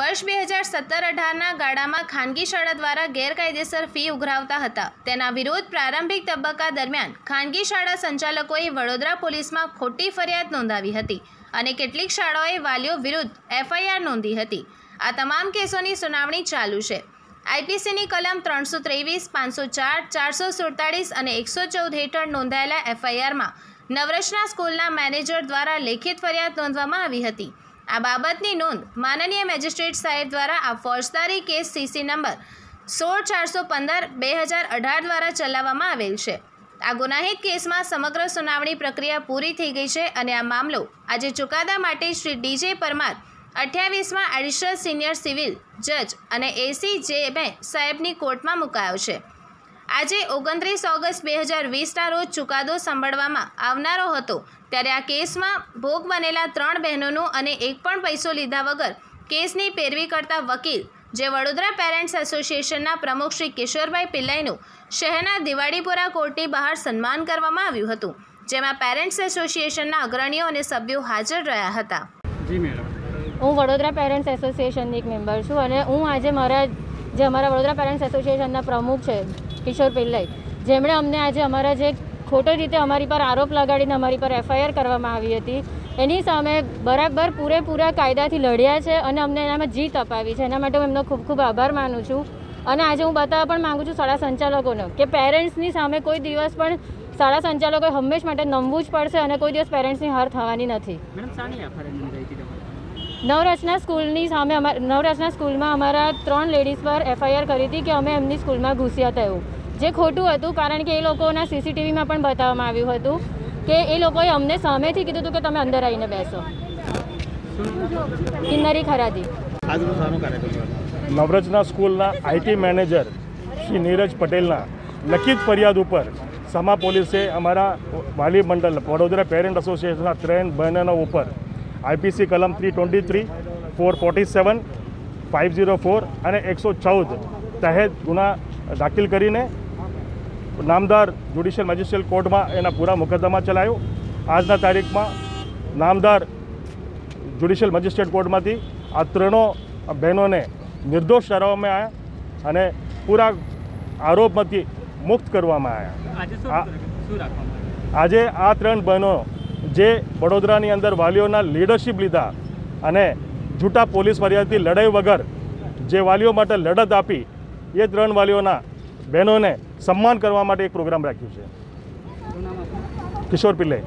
વર્ષ બે હજાર સત્તર અઢારના ગાળામાં ખાનગી શાળા દ્વારા ગેરકાયદેસર ફી ઉઘરાવતા હતા. તેના વિરુદ્ધ પ્રારંભિક તબક્કા દરમિયાન ખાનગી શાળા સંચાલકોએ વડોદરા પોલીસમાં ખોટી ફરિયાદ નોંધાવી હતી અને કેટલીક શાળાઓએ વાલીઓ વિરુદ્ધ એફઆઈઆર નોંધી હતી. આ તમામ કેસોની સુનાવણી ચાલુ છે. આઈપીસીની કલમ ત્રણસો ત્રેવીસ, પાંચસો ચાર, ચારસો સુડતાળીસ અને એકસો ચૌદ હેઠળ નોંધાયેલા એફઆઈઆરમાં નવરચના સ્કૂલના મેનેજર દ્વારા લેખિત ફરિયાદ નોંધવામાં આવી હતી. આ બાબતની નોંધ માનનીય મેજિસ્ટ્રેટ સાહેબ દ્વારા આ ફોજદારી કેસ સીસી નંબર સોળ ચારસો પંદર બે હજાર અઢાર દ્વારા ચલાવવામાં આવેલ છે. આ ગુનાહિત કેસમાં સમગ્ર સુનાવણી પ્રક્રિયા પૂરી થઈ ગઈ છે અને આ મામલો આજે ચુકાદા માટે શ્રી ડીજે પરમાર અઠ્યાવીસમાં એડિશનલ સિનિયર સિવિલ જજ અને એસી જે બે સાહેબની કોર્ટમાં મુકાયો છે. આજે ઓગણત્રીસ ઓગસ્ટ બે હજાર વીસના રોજ ચુકાદો સાંભળવામાં આવનારો હતો. ત્યારે આ કેસમાં ભોગ બનેલા ત્રણ બહેનોનું અને એક પણ પૈસો લીધા વગર કેસની પેરવી કરતા વકીલ જે વડોદરા પેરેન્ટ્સ એસોસિએશનના પ્રમુખ શ્રી કિશોરભાઈ પિલ્લાઈનું શહેરના દિવાળીપુરા કોર્ટની બહાર સન્માન કરવામાં આવ્યું હતું જેમાં પેરેન્ટ્સ એસોસિએશનના અગ્રણીઓ અને સભ્યો હાજર રહ્યા હતા. હું વડોદરા પેરેન્ટ્સ એસોસિએશનની એક મેમ્બર છું અને હું આજે મારા જે અમારા વડોદરા પેરેન્ટ્સ એસોસિએશનના પ્રમુખ છે કિશોર પિલ્લઈ, જેમણે અમને આજે અમારા જે ખોટી રીતે અમારી પર આરોપ લગાડીને અમારી પર એફઆઈઆર કરવામાં આવી હતી, એની સામે બરાબર પૂરેપૂરા કાયદાથી લડ્યા છે અને અમને એનામાં જીત અપાવી છે. એના માટે હું એમનો ખૂબ ખૂબ આભાર માનું છું. અને આજે હું બતાવવા પણ માગું છું શાળા સંચાલકોનો કે પેરેન્ટ્સની સામે કોઈ દિવસ પણ શાળા સંચાલકોએ હંમેશ માટે નમવું જ પડશે અને કોઈ દિવસ પેરેન્ટ્સની હાર થવાની નથી. નવરચના સ્કૂલની સામે અમારા નવરચના સ્કૂલમાં અમારા ત્રણ લેડીઝ પર એફઆઈઆર કરી હતી કે અમે એમની સ્કૂલમાં ઘૂસ્યા હતા એવું જે ખોટું હતું કારણ કે એ લોકોના સીસીટીવીમાં પણ બતાવવામાં આવ્યું હતું કે એ લોકોએ અમને સામેથી કીધું હતું કે તમે અંદર આવીને બેસો. કિન્નરી ખરાદી. આજનો નવરચના સ્કૂલના આઈટી મેનેજર શ્રી નીરજ પટેલના લખિત ફરિયાદ ઉપર સમા પોલીસે અમારા વાલી મંડળ વડોદરા પેરેન્ટ એસોસિએશનના ત્રણ બહેનો ઉપર આઈપીસી કલમ three twenty three four forty seven five zero four અને એકસો ચૌદ તહેત ગુના દાખલ કરીને નામદાર જ્યુડિશિયલ મેજિસ્ટ્રેટ કોર્ટમાં એના પૂરા મુકદ્દમા ચલાવ્યો આજના તારીખમાં નામદાર જ્યુડિશિયલ મેજિસ્ટ્રેટ કોર્ટમાંથી આ ત્રણો બહેનોને નિર્દોષ ઠરાવવામાં આવ્યા અને પૂરા આરોપમાંથી મુક્ત કરવામાં આવ્યું? આજે આ ત્રણ બહેનો જે વડોદરાની અંદર વાલીઓના લીડરશિપ લીધા અને જૂટા પોલીસ ફરિયાદથી લડાઈ વગર જે વાલીઓ માટે લડત આપી, એ ત્રણ વાલીઓના બહેનોને સન્માન કરવા માટે એક પ્રોગ્રામ રાખ્યું છે. કિશોર પિલ્લે.